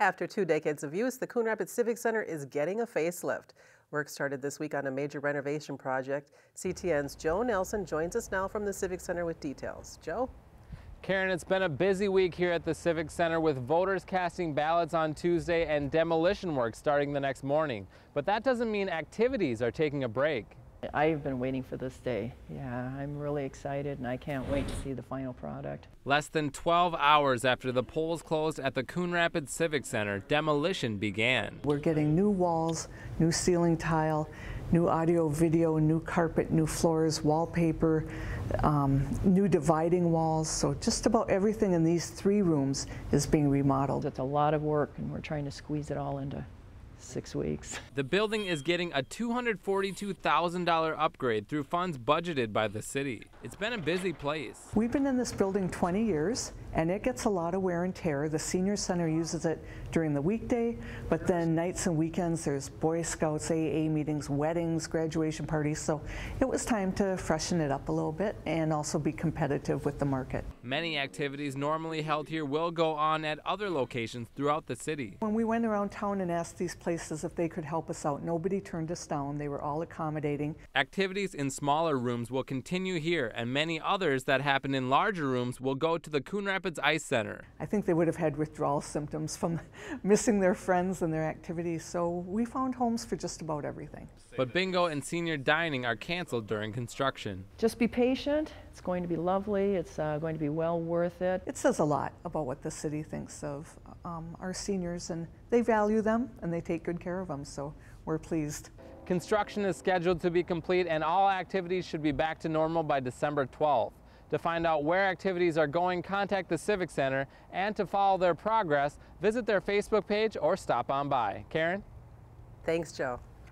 After two decades of use, the Coon Rapids Civic Center is getting a facelift. Work started this week on a major renovation project. CTN's Joe Nelson joins us now from the Civic Center with details. Joe? Karen, it's been a busy week here at the Civic Center with voters casting ballots on Tuesday and demolition work starting the next morning. But that doesn't mean activities are taking a break. I've been waiting for this day. Yeah, I'm really excited and I can't wait to see the final product. Less than 12 hours after the polls closed at the Coon Rapids Civic Center, demolition began. We're getting new walls, new ceiling tile, new audio, video, new carpet, new floors, wallpaper, um, new dividing walls. So just about everything in these three rooms is being remodeled. It's a lot of work and we're trying to squeeze it all into six weeks. The building is getting a $242,000 upgrade through funds budgeted by the city. It's been a busy place. We've been in this building 20 years and it gets a lot of wear and tear. The senior center uses it during the weekday, but then nights and weekends there's Boy Scouts, AA meetings, weddings, graduation parties, so it was time to freshen it up a little bit and also be competitive with the market. Many activities normally held here will go on at other locations throughout the city. When we went around town and asked these places if they could help us out, nobody turned us down. They were all accommodating. Activities in smaller rooms will continue here and many others that happen in larger rooms will go to the Coon Rapids Ice Center. I think they would have had withdrawal symptoms from missing their friends and their activities, so we found homes for just about everything. But bingo and senior dining are canceled during construction. Just be patient. It's going to be lovely. It's uh, going to be well worth it. It says a lot about what the city thinks of um, our seniors, and they value them and they take good care of them, so we're pleased. Construction is scheduled to be complete and all activities should be back to normal by December 12th. To find out where activities are going, contact the Civic Center, and to follow their progress, visit their Facebook page or stop on by. Karen? Thanks, Joe.